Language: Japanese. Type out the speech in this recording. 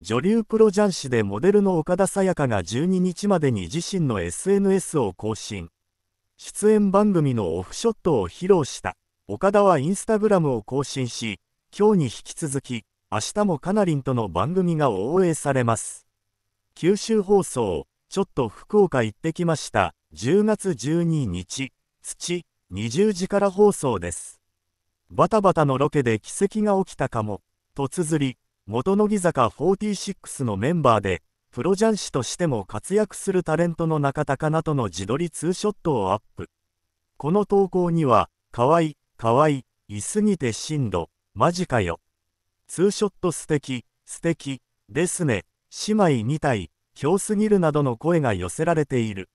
女流プロ雀士でモデルの岡田紗耶香が12日までに自身の SNS を更新。出演番組のオフショットを披露した。岡田はインスタグラムを更新し、今日に引き続き、明日もカナリンとの番組が応援されます。九州放送、ちょっと福岡行ってきました。10月12日、土、20時から放送です。バタバタのロケで奇跡が起きたかも。突釣り、元乃木坂46のメンバーで、プロ雀士としても活躍するタレントの中田かなとの自撮りツーショットをアップ。この投稿には、かわいい、かわいい、いすぎて進路、マジかよ。ツーショット素敵、素敵、ですね、姉妹みたい、ひょうすぎるなどの声が寄せられている。